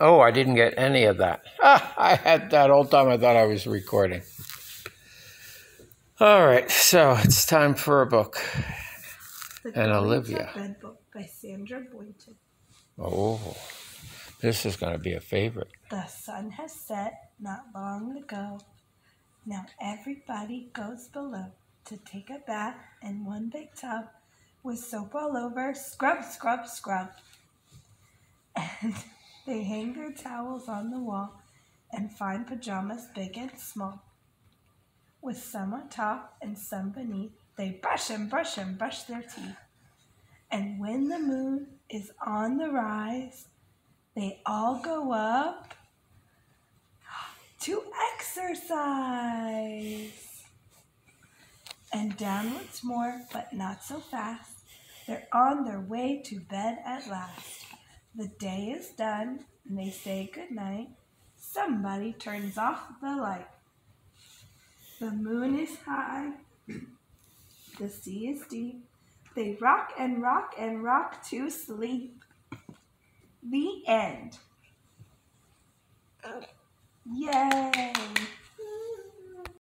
Oh, I didn't get any of that. Ah, I had that whole time I thought I was recording. All right, so it's time for a book. The And Olivia. Bed book by Sandra Boynton. Oh, this is going to be a favorite. The sun has set not long ago. Now everybody goes below to take a bath in one big tub with soap all over. Scrub, scrub, scrub. And they hang their towels on the wall and find pajamas big and small. With some on top and some beneath, they brush and brush and brush their teeth. And when the moon is on the rise, they all go up to exercise. And down once more, but not so fast. They're on their way to bed at last. The day is done, and they say good night. Somebody turns off the light. The moon is high, the sea is deep. They rock and rock and rock to sleep. The end. Yay!